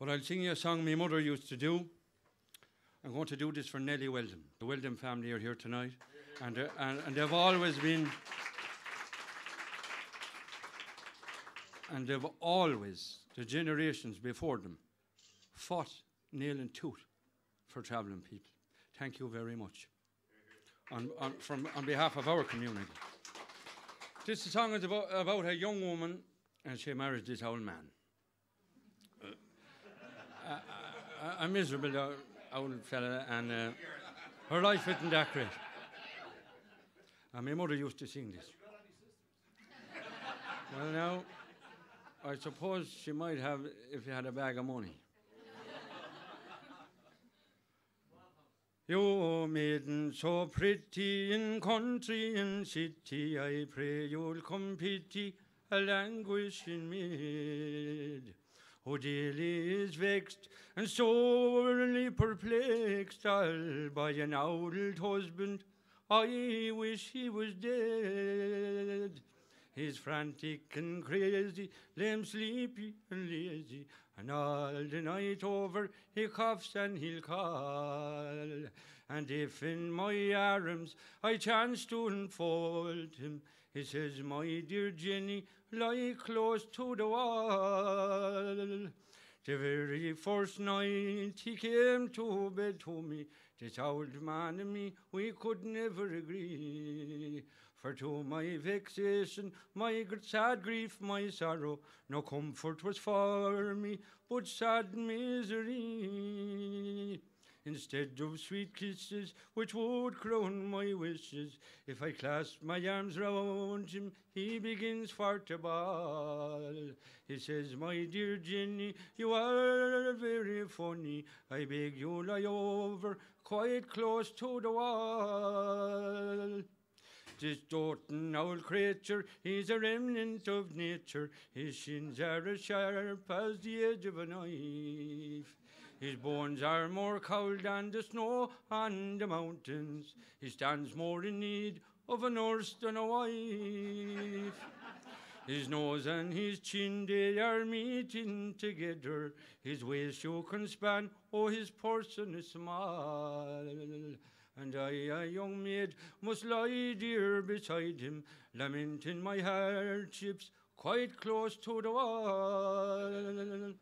But I'll sing you a song my mother used to do. I'm going to do this for Nellie Weldon. The Weldon family are here tonight, and, uh, and, and they've always been, and they've always, the generations before them, fought nail and tooth for travelling people. Thank you very much. On, on, from, on behalf of our community. This song is about, about a young woman and she married this old man. Uh, a, miserable uh, old fella, and uh, her life isn't that great. And my mother used to sing this. well, now, I suppose she might have if you had a bag of money. You maiden so pretty in country and city, I pray you'll come pity a languishing maid. Daily is vexed and sorely perplexed, by an old husband. I wish he was dead. He's frantic and crazy, lame, sleepy and lazy, and all the night over he coughs and he'll call. And if in my arms I chance to unfold him, he says, My dear Jenny, lie close to the wall. The very first night he came to bed to me, this old man and me, we could never agree. For to my vexation, my sad grief, my sorrow, no comfort was for me, but sad misery. Instead of sweet kisses, which would crown my wishes, if I clasp my arms round him, he begins for to bawl. He says, My dear Jenny, you are very funny. I beg you lie over quite close to the wall. This doting old creature, he's a remnant of nature. His shins are as sharp as the edge of a knife. His bones are more cold than the snow on the mountains. He stands more in need of a nurse than a wife. His nose and his chin, they are meeting together. His waist you can span, oh, his person is small. And I, a young maid, must lie dear beside him, lamenting my hardships quite close to the wall.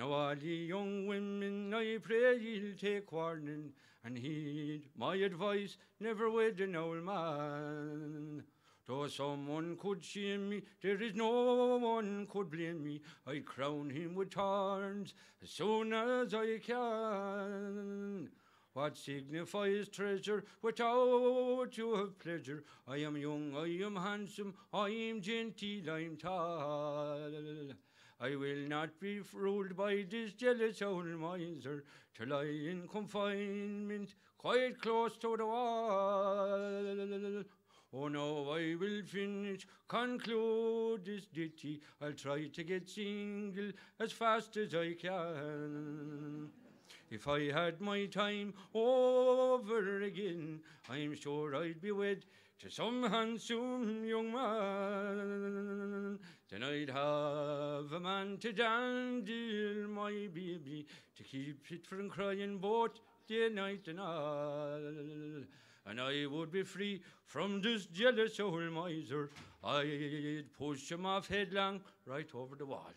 Now all ye young women, I pray ye'll take warning and heed my advice, never wed an old man. Though someone could shame me, there is no one could blame me. I crown him with thorns as soon as I can. What signifies treasure without you have pleasure? I am young, I am handsome, I am genteel, I'm tall. I will not be ruled by this jealous old miser till I in confinement, quite close to the wall. Oh no, I will finish, conclude this ditty. I'll try to get single as fast as I can. If I had my time over again, I'm sure I'd be wed to some handsome young man. Then I'd have a man to dandle my baby, to keep it from crying both day, night, and all. And I would be free from this jealous old miser. I'd push him off headlong right over the wall.